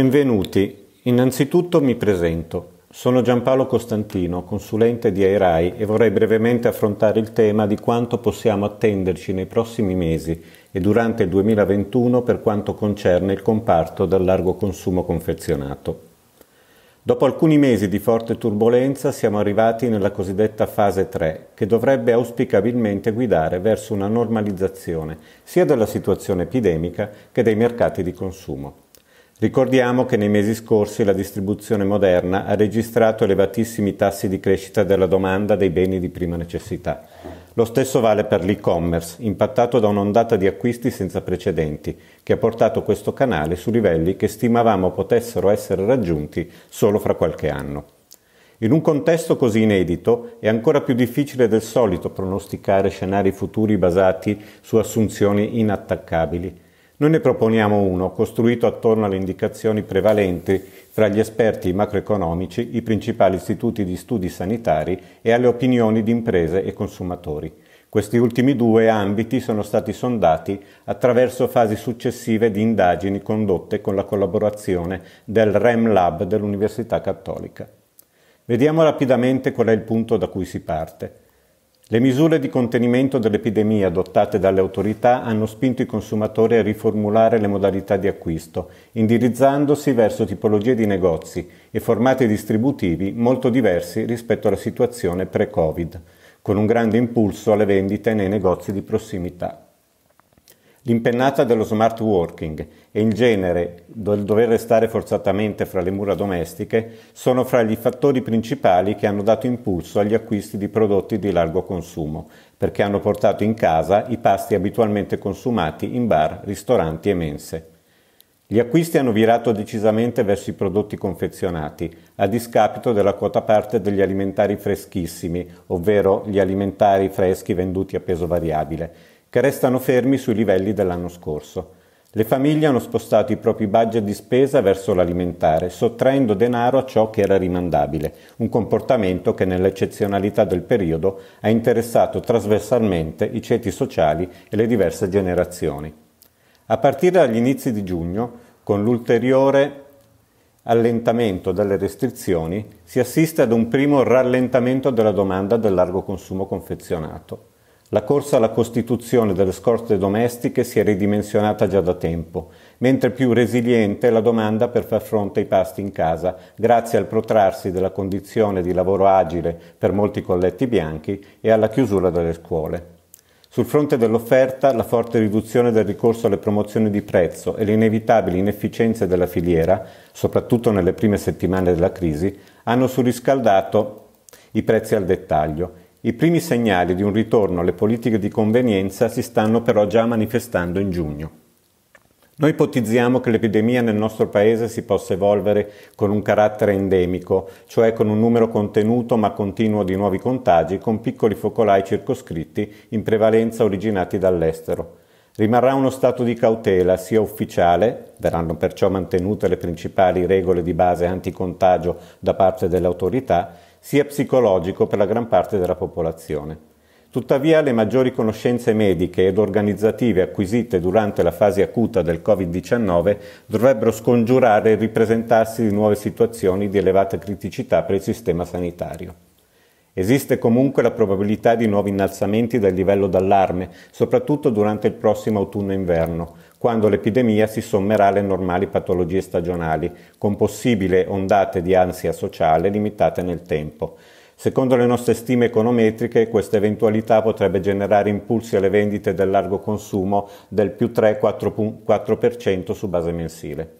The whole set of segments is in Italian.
Benvenuti. Innanzitutto mi presento. Sono Giampaolo Costantino, consulente di AIRAI e vorrei brevemente affrontare il tema di quanto possiamo attenderci nei prossimi mesi e durante il 2021 per quanto concerne il comparto del largo consumo confezionato. Dopo alcuni mesi di forte turbolenza siamo arrivati nella cosiddetta fase 3, che dovrebbe auspicabilmente guidare verso una normalizzazione sia della situazione epidemica che dei mercati di consumo. Ricordiamo che nei mesi scorsi la distribuzione moderna ha registrato elevatissimi tassi di crescita della domanda dei beni di prima necessità. Lo stesso vale per l'e-commerce, impattato da un'ondata di acquisti senza precedenti, che ha portato questo canale su livelli che stimavamo potessero essere raggiunti solo fra qualche anno. In un contesto così inedito è ancora più difficile del solito pronosticare scenari futuri basati su assunzioni inattaccabili noi ne proponiamo uno, costruito attorno alle indicazioni prevalenti fra gli esperti macroeconomici, i principali istituti di studi sanitari e alle opinioni di imprese e consumatori. Questi ultimi due ambiti sono stati sondati attraverso fasi successive di indagini condotte con la collaborazione del REM Lab dell'Università Cattolica. Vediamo rapidamente qual è il punto da cui si parte. Le misure di contenimento dell'epidemia adottate dalle autorità hanno spinto i consumatori a riformulare le modalità di acquisto, indirizzandosi verso tipologie di negozi e formati distributivi molto diversi rispetto alla situazione pre-Covid, con un grande impulso alle vendite nei negozi di prossimità. L'impennata dello smart working e in genere del dover restare forzatamente fra le mura domestiche sono fra gli fattori principali che hanno dato impulso agli acquisti di prodotti di largo consumo, perché hanno portato in casa i pasti abitualmente consumati in bar, ristoranti e mense. Gli acquisti hanno virato decisamente verso i prodotti confezionati, a discapito della quota parte degli alimentari freschissimi, ovvero gli alimentari freschi venduti a peso variabile, che restano fermi sui livelli dell'anno scorso. Le famiglie hanno spostato i propri budget di spesa verso l'alimentare, sottraendo denaro a ciò che era rimandabile, un comportamento che nell'eccezionalità del periodo ha interessato trasversalmente i ceti sociali e le diverse generazioni. A partire dagli inizi di giugno, con l'ulteriore allentamento delle restrizioni, si assiste ad un primo rallentamento della domanda del largo consumo confezionato. La corsa alla costituzione delle scorte domestiche si è ridimensionata già da tempo, mentre più resiliente è la domanda per far fronte ai pasti in casa, grazie al protrarsi della condizione di lavoro agile per molti colletti bianchi e alla chiusura delle scuole. Sul fronte dell'offerta, la forte riduzione del ricorso alle promozioni di prezzo e le inevitabili inefficienze della filiera, soprattutto nelle prime settimane della crisi, hanno surriscaldato i prezzi al dettaglio i primi segnali di un ritorno alle politiche di convenienza si stanno però già manifestando in giugno. Noi ipotizziamo che l'epidemia nel nostro paese si possa evolvere con un carattere endemico, cioè con un numero contenuto ma continuo di nuovi contagi, con piccoli focolai circoscritti, in prevalenza originati dall'estero. Rimarrà uno stato di cautela sia ufficiale, verranno perciò mantenute le principali regole di base anticontagio da parte delle autorità, sia psicologico per la gran parte della popolazione. Tuttavia le maggiori conoscenze mediche ed organizzative acquisite durante la fase acuta del Covid-19 dovrebbero scongiurare il ripresentarsi di nuove situazioni di elevata criticità per il sistema sanitario. Esiste comunque la probabilità di nuovi innalzamenti del livello d'allarme, soprattutto durante il prossimo autunno-inverno, quando l'epidemia si sommerà alle normali patologie stagionali, con possibili ondate di ansia sociale limitate nel tempo. Secondo le nostre stime econometriche, questa eventualità potrebbe generare impulsi alle vendite del largo consumo del più 3-4% su base mensile.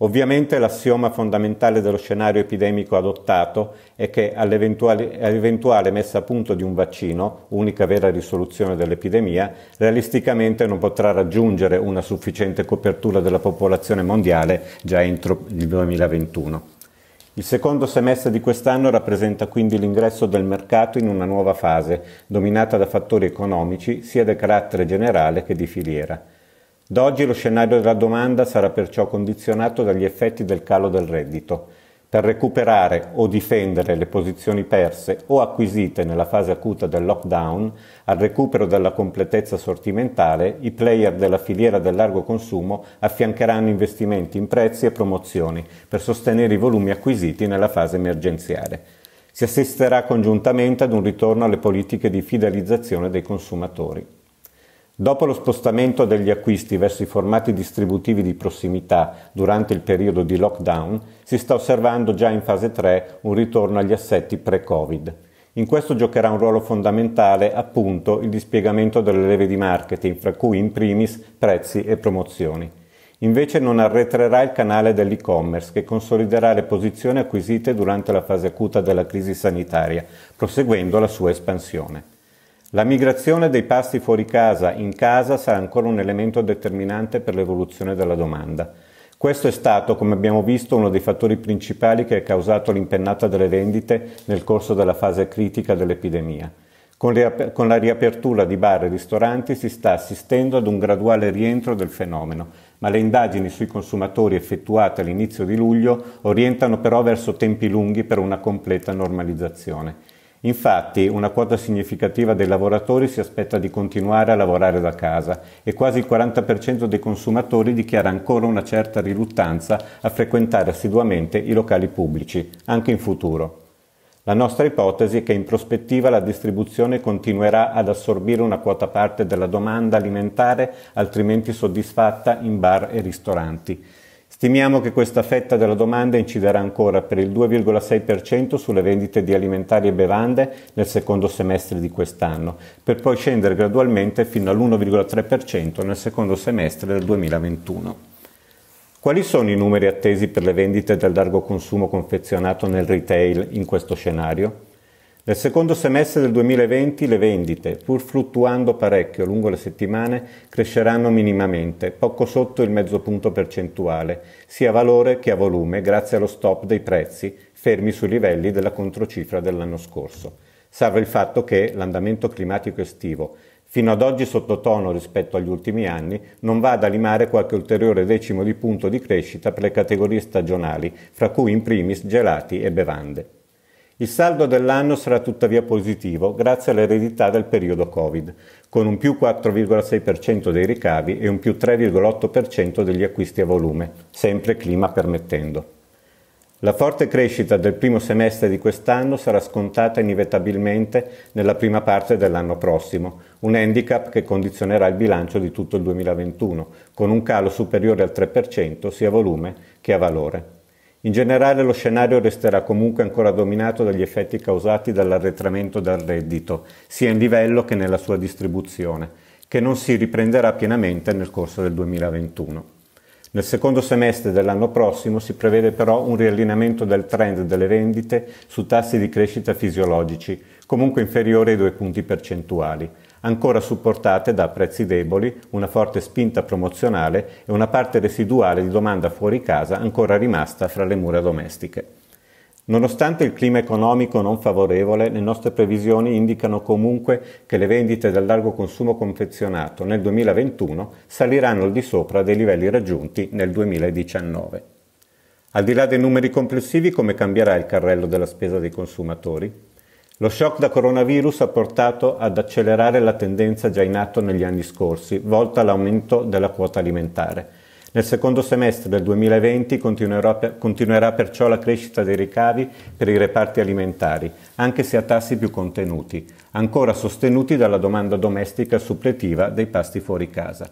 Ovviamente l'assioma fondamentale dello scenario epidemico adottato è che all'eventuale messa a punto di un vaccino, unica vera risoluzione dell'epidemia, realisticamente non potrà raggiungere una sufficiente copertura della popolazione mondiale già entro il 2021. Il secondo semestre di quest'anno rappresenta quindi l'ingresso del mercato in una nuova fase, dominata da fattori economici sia di carattere generale che di filiera. Da oggi lo scenario della domanda sarà perciò condizionato dagli effetti del calo del reddito. per recuperare o difendere le posizioni perse o acquisite nella fase acuta del lockdown, al recupero della completezza sortimentale, i player della filiera del largo consumo affiancheranno investimenti in prezzi e promozioni per sostenere i volumi acquisiti nella fase emergenziale. Si assisterà congiuntamente ad un ritorno alle politiche di fidelizzazione dei consumatori. Dopo lo spostamento degli acquisti verso i formati distributivi di prossimità durante il periodo di lockdown, si sta osservando già in fase 3 un ritorno agli assetti pre-Covid. In questo giocherà un ruolo fondamentale appunto il dispiegamento delle leve di marketing, fra cui in primis prezzi e promozioni. Invece non arretrerà il canale dell'e-commerce che consoliderà le posizioni acquisite durante la fase acuta della crisi sanitaria, proseguendo la sua espansione. La migrazione dei pasti fuori casa in casa sarà ancora un elemento determinante per l'evoluzione della domanda. Questo è stato, come abbiamo visto, uno dei fattori principali che ha causato l'impennata delle vendite nel corso della fase critica dell'epidemia. Con, la riapertura di bar e ristoranti si sta assistendo ad un graduale rientro del fenomeno, ma le indagini sui consumatori effettuate all'inizio di luglio orientano però verso tempi lunghi per una completa normalizzazione. Infatti una quota significativa dei lavoratori si aspetta di continuare a lavorare da casa e quasi il 40% dei consumatori dichiara ancora una certa riluttanza a frequentare assiduamente i locali pubblici, anche in futuro. La nostra ipotesi è che in prospettiva la distribuzione continuerà ad assorbire una quota parte della domanda alimentare altrimenti soddisfatta in bar e ristoranti Stimiamo che questa fetta della domanda inciderà ancora per il 2,6% sulle vendite di alimentari e bevande nel secondo semestre di quest'anno, per poi scendere gradualmente fino all'1,3% nel secondo semestre del 2021. Quali sono i numeri attesi per le vendite del largo consumo confezionato nel retail in questo scenario? Nel secondo semestre del 2020 le vendite, pur fluttuando parecchio lungo le settimane, cresceranno minimamente, poco sotto il mezzo punto percentuale, sia a valore che a volume, grazie allo stop dei prezzi, fermi sui livelli della controcifra dell'anno scorso. Salvo il fatto che l'andamento climatico estivo, fino ad oggi sottotono rispetto agli ultimi anni, non va a limare qualche ulteriore decimo di punto di crescita per le categorie stagionali, fra cui in primis gelati e bevande. Il saldo dell'anno sarà tuttavia positivo grazie all'eredità del periodo Covid, con un più 4,6% dei ricavi e un più 3,8% degli acquisti a volume, sempre clima permettendo. La forte crescita del primo semestre di quest'anno sarà scontata inevitabilmente nella prima parte dell'anno prossimo, un handicap che condizionerà il bilancio di tutto il 2021, con un calo superiore al 3% sia a volume che a valore. In generale lo scenario resterà comunque ancora dominato dagli effetti causati dall'arretramento del reddito, sia in livello che nella sua distribuzione, che non si riprenderà pienamente nel corso del 2021. Nel secondo semestre dell'anno prossimo si prevede però un riallineamento del trend delle vendite su tassi di crescita fisiologici, comunque inferiori ai due punti percentuali, ancora supportate da prezzi deboli, una forte spinta promozionale e una parte residuale di domanda fuori casa ancora rimasta fra le mura domestiche. Nonostante il clima economico non favorevole, le nostre previsioni indicano comunque che le vendite del largo consumo confezionato nel 2021 saliranno al di sopra dei livelli raggiunti nel 2019. Al di là dei numeri complessivi, come cambierà il carrello della spesa dei consumatori? Lo shock da coronavirus ha portato ad accelerare la tendenza già in atto negli anni scorsi, volta all'aumento della quota alimentare. Nel secondo semestre del 2020 continuerà, continuerà perciò la crescita dei ricavi per i reparti alimentari, anche se a tassi più contenuti, ancora sostenuti dalla domanda domestica suppletiva dei pasti fuori casa.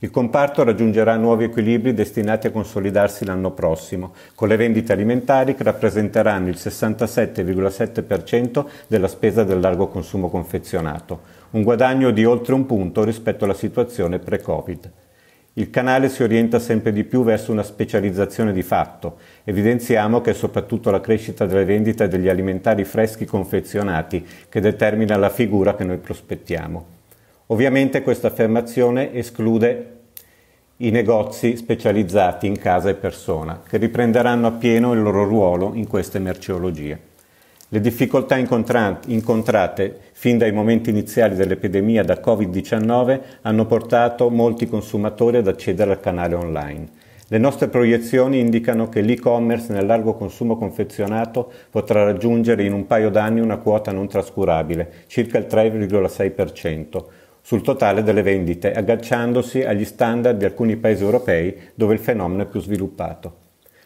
Il comparto raggiungerà nuovi equilibri destinati a consolidarsi l'anno prossimo, con le vendite alimentari che rappresenteranno il 67,7% della spesa del largo consumo confezionato, un guadagno di oltre un punto rispetto alla situazione pre-Covid. Il canale si orienta sempre di più verso una specializzazione di fatto. Evidenziamo che è soprattutto la crescita delle vendite degli alimentari freschi confezionati che determina la figura che noi prospettiamo. Ovviamente questa affermazione esclude i negozi specializzati in casa e persona, che riprenderanno appieno il loro ruolo in queste merceologie. Le difficoltà incontrate fin dai momenti iniziali dell'epidemia da Covid-19 hanno portato molti consumatori ad accedere al canale online. Le nostre proiezioni indicano che l'e-commerce nel largo consumo confezionato potrà raggiungere in un paio d'anni una quota non trascurabile, circa il 3,6%, sul totale delle vendite, agganciandosi agli standard di alcuni paesi europei dove il fenomeno è più sviluppato.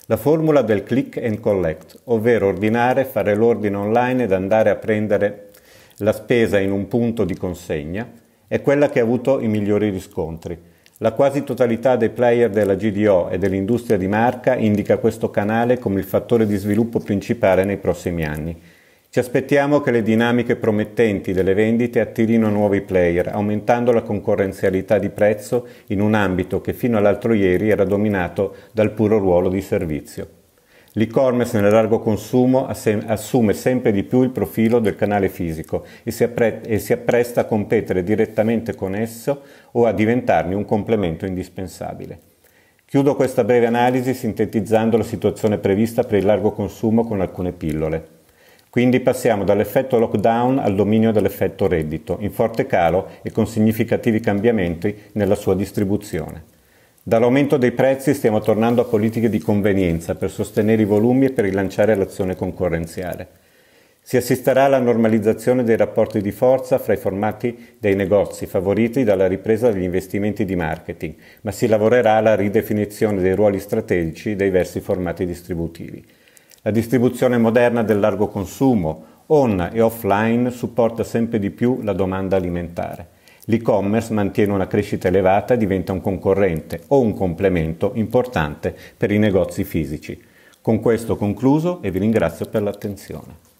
La formula del click and collect, ovvero ordinare, fare l'ordine online ed andare a prendere la spesa in un punto di consegna, è quella che ha avuto i migliori riscontri la quasi totalità dei player della GDO e dell'industria di marca indica questo canale come il fattore di sviluppo principale nei prossimi anni. Ci aspettiamo che le dinamiche promettenti delle vendite attirino nuovi player, aumentando la concorrenzialità di prezzo in un ambito che fino all'altro ieri era dominato dal puro ruolo di servizio. L'e-commerce nel largo consumo assume sempre di più il profilo del canale fisico e si, e si, appresta a competere direttamente con esso o a diventarne un complemento indispensabile. Chiudo questa breve analisi sintetizzando la situazione prevista per il largo consumo con alcune pillole. Quindi passiamo dall'effetto lockdown al dominio dell'effetto reddito, in forte calo e con significativi cambiamenti nella sua distribuzione. Dall'aumento dei prezzi stiamo tornando a politiche di convenienza per sostenere i volumi e per rilanciare l'azione concorrenziale. Si assisterà alla normalizzazione dei rapporti di forza fra i formati dei negozi, favoriti dalla ripresa degli investimenti di marketing, ma si lavorerà alla ridefinizione dei ruoli strategici dei diversi formati distributivi. La distribuzione moderna del largo consumo, on e offline, supporta sempre di più la domanda alimentare. L'e-commerce mantiene una crescita elevata e diventa un concorrente o un complemento importante per i negozi fisici. Con questo concluso e vi ringrazio per l'attenzione.